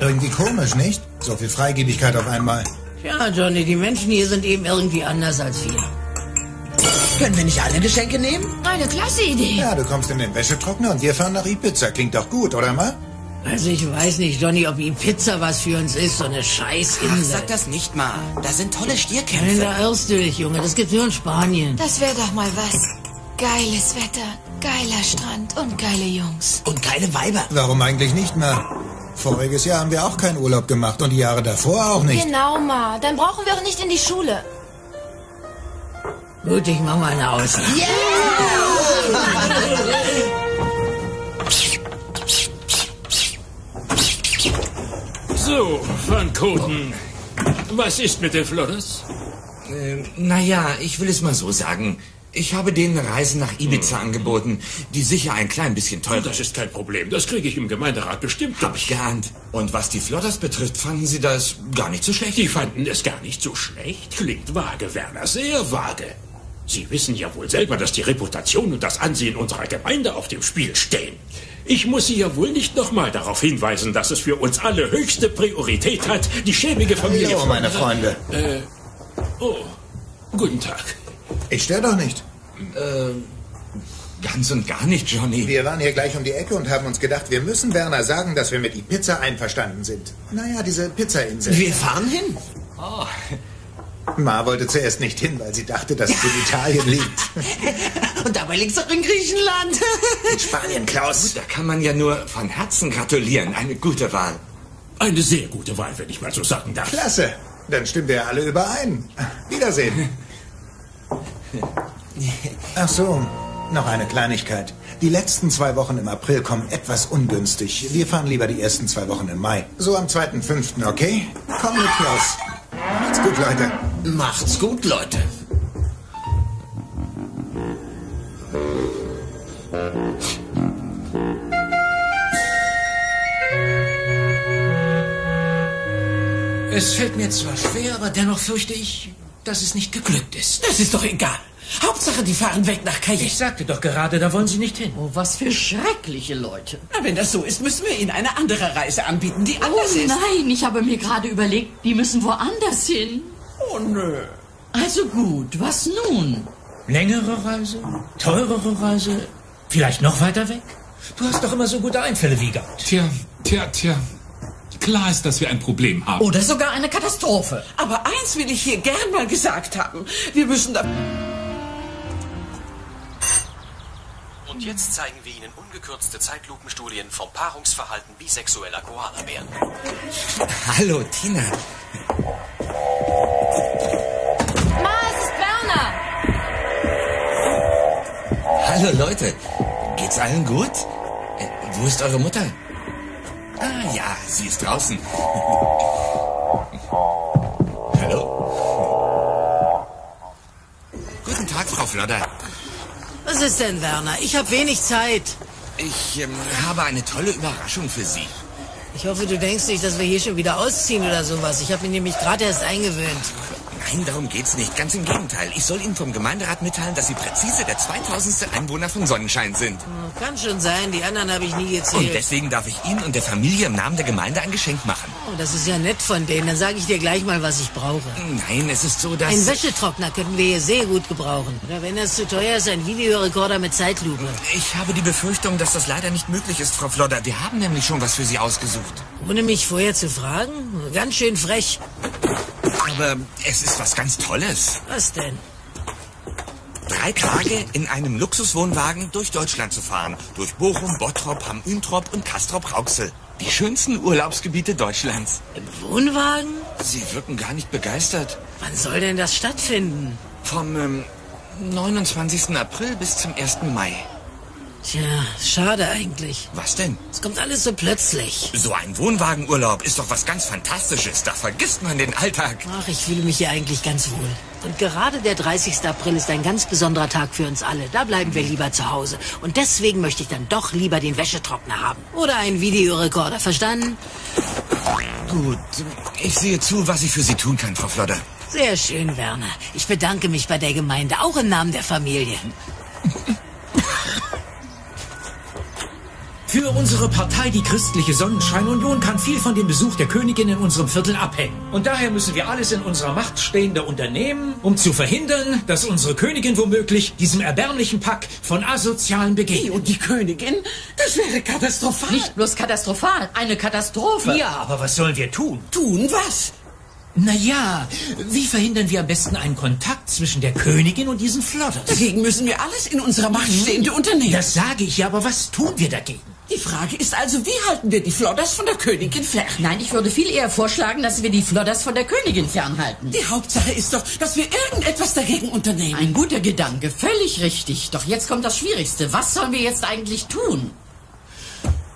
Irgendwie komisch, nicht? So viel Freigebigkeit auf einmal. Ja, Johnny, die Menschen hier sind eben irgendwie anders als wir. Können wir nicht alle Geschenke nehmen? Eine klasse Idee. Ja, du kommst in den Wäschetrockner und wir fahren nach Ibiza. Klingt doch gut, oder mal? Also ich weiß nicht, Johnny, ob Pizza was für uns ist, so eine Ach, Scheißinsel. sag das nicht mal. Da sind tolle Stierkämpfe. da irrst du dich, Junge. Das gibt's nur in Spanien. Das wäre doch mal was. Geiles Wetter, geiler Strand und geile Jungs. Und geile Weiber. Warum eigentlich nicht mehr? Voriges Jahr haben wir auch keinen Urlaub gemacht und die Jahre davor auch nicht. Genau, Ma. Dann brauchen wir auch nicht in die Schule. Gut, ich mach mal eine Ausnahme. So, Van Koten. Was ist mit den Flodders? Äh, naja, ich will es mal so sagen. Ich habe denen Reisen nach Ibiza angeboten, die sicher ein klein bisschen teurer Das ist kein Problem. Das kriege ich im Gemeinderat bestimmt. Hab ich geahnt. Und was die Flotters betrifft, fanden sie das gar nicht so schlecht. Die fanden es gar nicht so schlecht. Klingt vage, Werner, sehr vage. Sie wissen ja wohl selber, dass die Reputation und das Ansehen unserer Gemeinde auf dem Spiel stehen. Ich muss Sie ja wohl nicht nochmal darauf hinweisen, dass es für uns alle höchste Priorität hat, die schäbige Familie... Hallo, meine Freunde. Äh, oh, guten Tag. Ich stör doch nicht. Äh, ganz und gar nicht, Johnny. Wir waren hier gleich um die Ecke und haben uns gedacht, wir müssen Werner sagen, dass wir mit Ibiza einverstanden sind. Naja, diese Pizzainsel. Wir fahren hin. Oh, Ma wollte zuerst nicht hin, weil sie dachte, dass es in Italien liegt. [laughs] Und dabei liegt's doch in Griechenland. [laughs] In Spanien, Klaus. da kann man ja nur von Herzen gratulieren. Eine gute Wahl. Eine sehr gute Wahl, wenn ich mal so sagen darf. Klasse. Dann stimmen wir alle überein. Wiedersehen. [laughs] Ach so, noch eine Kleinigkeit. Die letzten zwei Wochen im April kommen etwas ungünstig. Wir fahren lieber die ersten zwei Wochen im Mai. So am 2.5., okay? Komm mit, Klaus. Macht's gut, Leute. Macht's gut, Leute. Es fällt mir zwar schwer, aber dennoch fürchte ich, dass es nicht geglückt ist. Das ist doch egal. Hauptsache, die fahren weg nach Cayenne. Ich sagte doch gerade, da wollen sie nicht hin. Oh, was für schreckliche Leute. Na, wenn das so ist, müssen wir ihnen eine andere Reise anbieten, die anders Oh ist. nein, ich habe mir gerade überlegt, die müssen woanders hin. Oh nö. Also gut, was nun? Längere Reise? Teurere Reise? Vielleicht noch weiter weg? Du hast doch immer so gute Einfälle, Wiegand. Tja, tja, tja. Klar ist, dass wir ein Problem haben. Oder sogar eine Katastrophe. Aber eins will ich hier gern mal gesagt haben. Wir müssen da... Und jetzt zeigen wir Ihnen ungekürzte Zeitlupenstudien vom Paarungsverhalten bisexueller Koalabären. Hallo, Tina. Ma, es ist Werner. Hallo, Leute. Geht's allen gut? Äh, wo ist eure Mutter? Ah, ja, sie ist draußen. [laughs] Hallo. Guten Tag, Frau Flodder. Was ist denn, Werner? Ich habe wenig Zeit. Ich ähm, habe eine tolle Überraschung für Sie. Ich hoffe, du denkst nicht, dass wir hier schon wieder ausziehen oder sowas. Ich habe mich nämlich gerade erst eingewöhnt. Nein, darum geht's nicht. Ganz im Gegenteil. Ich soll Ihnen vom Gemeinderat mitteilen, dass Sie präzise der 2000. Einwohner von Sonnenschein sind. Hm, Kann schon sein, die anderen habe ich nie Und gezählt. deswegen darf ich Ihnen und der Familie im Namen der Gemeinde ein Geschenk machen. Oh, das ist ja nett von denen. Dann sage ich dir gleich mal, was ich brauche. Nein, es ist so, dass... Ein Wäschetrockner könnten wir hier sehr gut gebrauchen. Oder wenn das zu teuer ist, ein Videorekorder mit Zeitlupe. Ich habe die Befürchtung, dass das leider nicht möglich ist, Frau Flodder. Wir haben nämlich schon was für Sie ausgesucht. Ohne mich vorher zu fragen? Ganz schön frech. Aber es ist was ganz Tolles. Was denn? Drei Tage in einem Luxuswohnwagen durch Deutschland zu fahren. Durch Bochum, Bottrop, Hamm-Üntrop und Castrop-Rauxel. Die schönsten Urlaubsgebiete Deutschlands. Im Wohnwagen? Sie wirken gar nicht begeistert. Wann soll denn das stattfinden? Vom ähm, 29. April bis zum 1. Mai. Tja, schade eigentlich. Was denn? Es kommt alles so plötzlich. So ein Wohnwagenurlaub ist doch was ganz Fantastisches. Da vergisst man den Alltag. Ach, ich fühle mich hier eigentlich ganz wohl. Und gerade der 30. April ist ein ganz besonderer Tag für uns alle. Da bleiben wir lieber zu Hause. Und deswegen möchte ich dann doch lieber den Wäschetrockner haben. Oder einen Videorekorder, verstanden? Gut, ich sehe zu, was ich für Sie tun kann, Frau Flodder. Sehr schön, Werner. Ich bedanke mich bei der Gemeinde, auch im Namen der Familie. [laughs] Für unsere Partei, die christliche Sonnenscheinunion, kann viel von dem Besuch der Königin in unserem Viertel abhängen. Und daher müssen wir alles in unserer Macht Stehende unternehmen, um zu verhindern, dass unsere Königin womöglich diesem erbärmlichen Pack von Asozialen begegnet. Und die Königin? Das wäre katastrophal. Nicht bloß katastrophal, eine Katastrophe. Ja, aber was sollen wir tun? Tun was? Naja, wie verhindern wir am besten einen Kontakt zwischen der Königin und diesen Flodders? Dagegen müssen wir alles in unserer Macht Stehende unternehmen. Das sage ich ja, aber was tun wir dagegen? Die Frage ist also, wie halten wir die Flodders von der Königin fern? Nein, ich würde viel eher vorschlagen, dass wir die Flodders von der Königin fernhalten. Die Hauptsache ist doch, dass wir irgendetwas dagegen unternehmen. Ein guter Gedanke, völlig richtig. Doch jetzt kommt das Schwierigste. Was sollen wir jetzt eigentlich tun?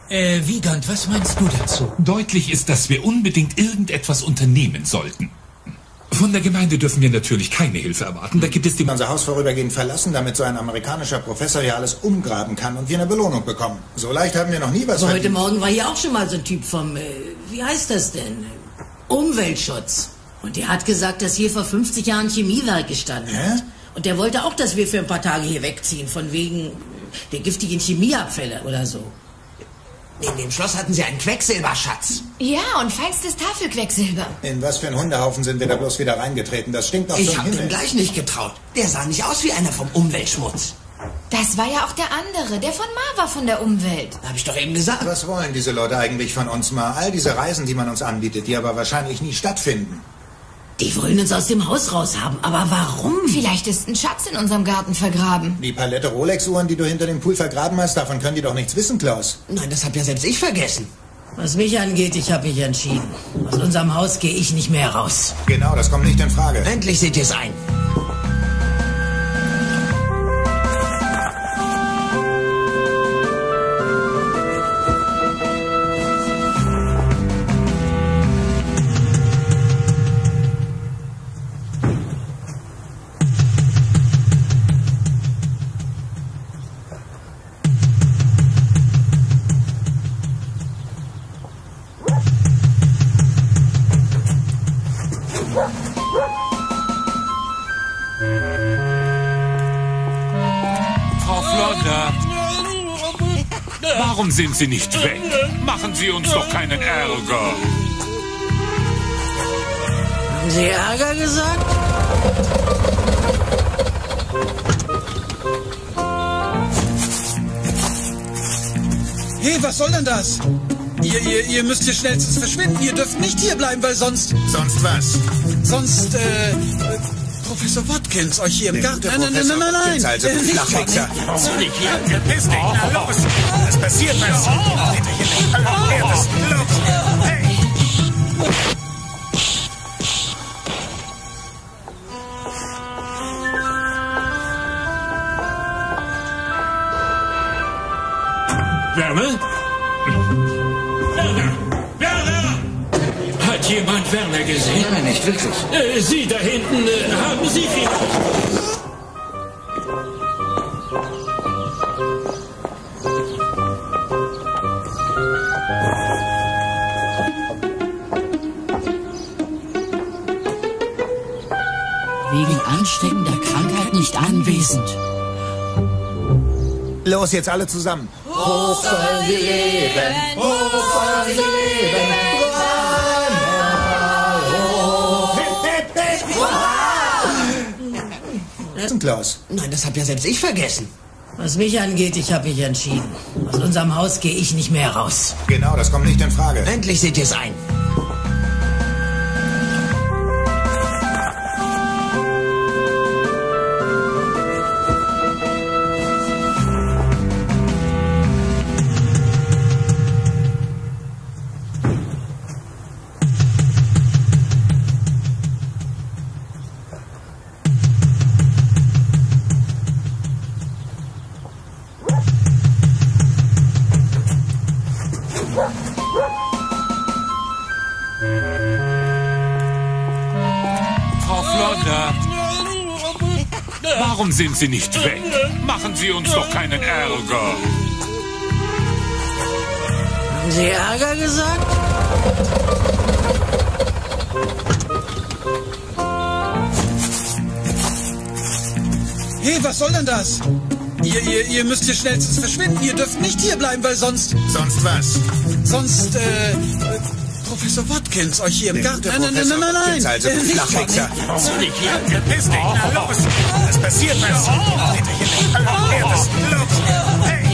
Äh, Wiegand, was meinst du dazu? Deutlich ist, dass wir unbedingt irgendetwas unternehmen sollten. Von der Gemeinde dürfen wir natürlich keine Hilfe erwarten. Da gibt es die... Unser Haus vorübergehend verlassen, damit so ein amerikanischer Professor hier alles umgraben kann und wir eine Belohnung bekommen. So leicht haben wir noch nie was Also heute. Morgen war hier auch schon mal so ein Typ vom, äh, wie heißt das denn? Umweltschutz. Und der hat gesagt, dass hier vor 50 Jahren Chemiewerk gestanden Hä? hat. Und der wollte auch, dass wir für ein paar Tage hier wegziehen, von wegen der giftigen Chemieabfälle oder so. In dem Schloss hatten sie einen Quecksilberschatz. Ja, und feinstes Tafelquecksilber. In was für einen Hundehaufen sind wir da bloß wieder reingetreten? Das stinkt doch Ich zum hab dem Himmel. gleich nicht getraut. Der sah nicht aus wie einer vom Umweltschmutz. Das war ja auch der andere, der von Marva von der Umwelt. Hab ich doch eben gesagt. Was wollen diese Leute eigentlich von uns mal? All diese Reisen, die man uns anbietet, die aber wahrscheinlich nie stattfinden. Die wollen uns aus dem Haus raushaben. Aber warum? Vielleicht ist ein Schatz in unserem Garten vergraben. Die Palette Rolex-Uhren, die du hinter dem Pool vergraben hast, davon können die doch nichts wissen, Klaus. Nein, das hab ja selbst ich vergessen. Was mich angeht, ich habe mich entschieden. Aus unserem Haus gehe ich nicht mehr raus. Genau, das kommt nicht in Frage. Endlich seht ihr es ein. Flodder. Warum sind Sie nicht weg? Machen Sie uns doch keinen Ärger. Haben Sie Ärger gesagt? Hey, was soll denn das? Ihr, ihr, ihr müsst hier schnellstens verschwinden. Ihr dürft nicht hier bleiben, weil sonst... Sonst was? Sonst, äh... Professor Watkins, euch hier im Garten... Nein, nein, nein, nein, nein, nein. Also, Äh, du nicht Flachwichser. Watkins. Zurück hier, verpiss dich, na los. Es passiert was. In den Allerwertes. Los. Wirklich. Äh, Sie da hinten, äh, haben Sie vielleicht... Wegen ansteckender Krankheit nicht anwesend. Los, jetzt alle zusammen. Hoch sollen sie leben, hoch sollen sie leben. Klaus. Nein, das hab ja selbst ich vergessen. Was mich angeht, ich habe mich entschieden. Aus unserem Haus gehe ich nicht mehr raus. Genau, das kommt nicht in Frage. Endlich seht ihr es ein. Sind Sie nicht weg? Machen Sie uns doch keinen Ärger. Haben Sie Ärger gesagt? Hey, was soll denn das? Ihr, ihr, ihr müsst hier schnellstens verschwinden. Ihr dürft nicht hier bleiben, weil sonst... Sonst was? Sonst, äh... Professor Watkins, euch hier im Garten... Nein, nein, nein, nein, nein, nein. Also, du nicht Flachwichser. Watkins. Zurück hier, verpiss dich, na los. Es passiert was. Euch in den Allerwertes. Los. Hey.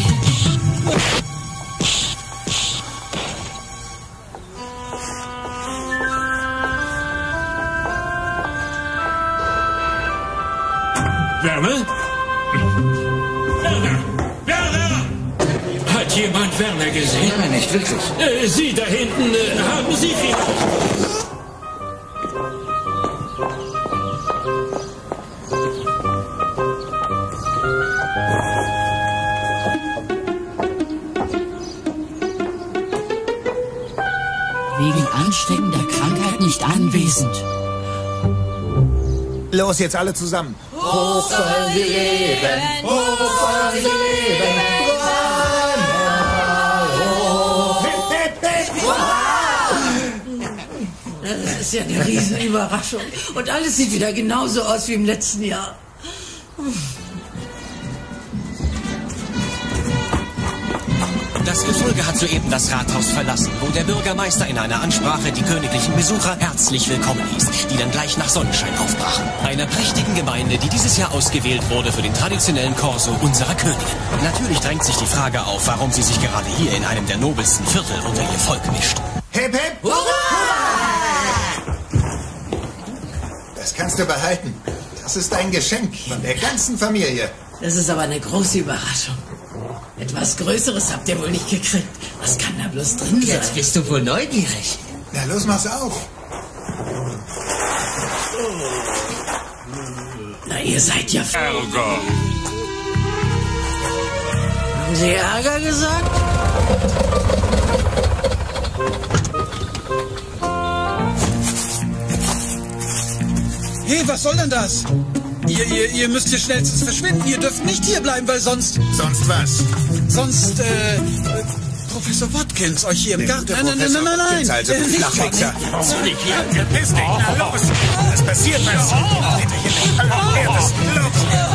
Werner? Hat jemand Werner gesehen? Nein, nicht wirklich. Äh, Sie da hinten, äh, haben Sie vielleicht... Wegen ansteckender Krankheit nicht anwesend. Los, jetzt alle zusammen. Hoch sollen sie leben, hoch sollen sie leben. Ist ja eine Riesenüberraschung. Und alles sieht wieder genauso aus wie im letzten Jahr. Das Gefolge hat soeben das Rathaus verlassen, wo der Bürgermeister in einer Ansprache die königlichen Besucher herzlich willkommen hieß, die dann gleich nach Sonnenschein aufbrachen. Einer prächtigen Gemeinde, die dieses Jahr ausgewählt wurde für den traditionellen Korso unserer Königin. Natürlich drängt sich die Frage auf, warum sie sich gerade hier in einem der nobelsten Viertel unter ihr Volk mischt. Hip, hip. Das kannst du behalten. Das ist ein Geschenk von der ganzen Familie. Das ist aber eine große Überraschung. Etwas Größeres habt ihr wohl nicht gekriegt. Was kann da bloß drin sein? Jetzt bist du wohl neugierig. Na los, mach's auf. Na, ihr seid ja... Ärger. Haben Sie Ärger gesagt? Hey, was soll denn das? Ihr, ihr, ihr müsst hier schnellstens verschwinden. Ihr dürft nicht hier bleiben, weil sonst... Sonst was? Sonst, äh... äh, Professor Watkins, euch hier im Garten... Nein, nein, nein, nein, nein, also, Äh, nicht Flachwichser. Watkins. Zurück hier, verpiss dich, na los. Es passiert was. Allerwertes. Los.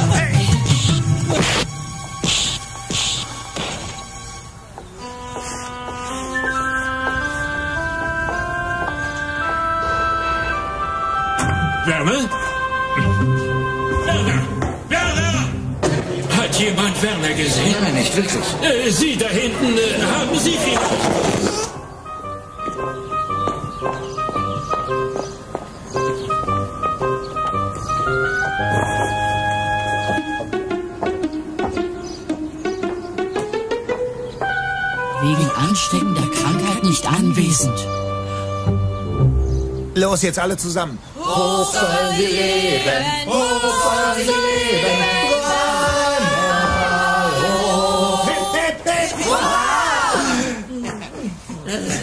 Wirklich. Äh, Sie da hinten, äh, haben Sie vielleicht... Wegen ansteckender Krankheit nicht anwesend. Los, jetzt alle zusammen. Hoch sollen sie leben, hoch sollen sie leben.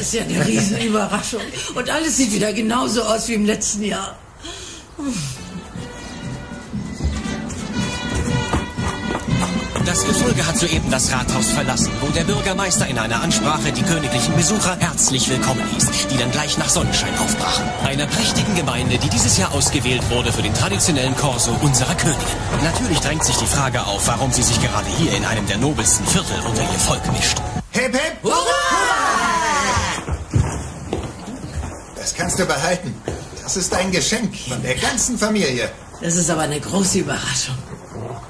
Ist ja eine Riesenüberraschung. Und alles sieht wieder genauso aus wie im letzten Jahr. Das Gefolge hat soeben das Rathaus verlassen, wo der Bürgermeister in einer Ansprache die königlichen Besucher herzlich willkommen hieß, die dann gleich nach Sonnenschein aufbrachen. Einer prächtigen Gemeinde, die dieses Jahr ausgewählt wurde für den traditionellen Korso unserer Königin. Natürlich drängt sich die Frage auf, warum sie sich gerade hier in einem der nobelsten Viertel unter ihr Volk mischt. Hip, hip! Das kannst du behalten. Das ist ein Geschenk von der ganzen Familie. Das ist aber eine große Überraschung.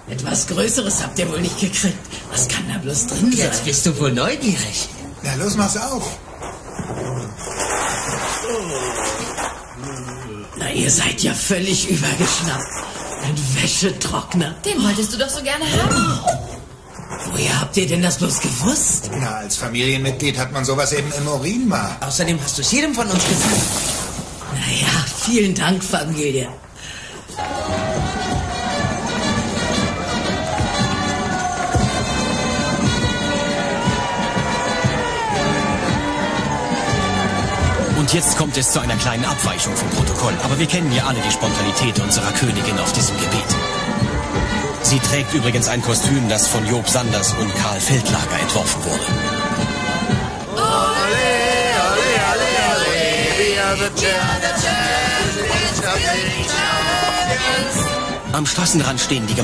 Etwas Größeres habt ihr wohl nicht gekriegt. Was kann da bloß drin sein? Jetzt bist du wohl neugierig. Na los, mach's auf. Na, ihr seid ja völlig übergeschnappt. Ein Wäschetrockner. Den wolltest du doch so gerne haben. Woher habt ihr denn das bloß gewusst? Na, als Familienmitglied hat man sowas eben im Urin mal. Außerdem hast du es jedem von uns gesagt. Naja, vielen Dank, Familie. Und jetzt kommt es zu einer kleinen Abweichung vom Protokoll. Aber wir kennen ja alle die Spontanität unserer Königin auf diesem Gebiet. Sie trägt übrigens ein Kostüm, das von Job Sanders und Karl Feldlager entworfen wurde. Am Straßenrand stehen die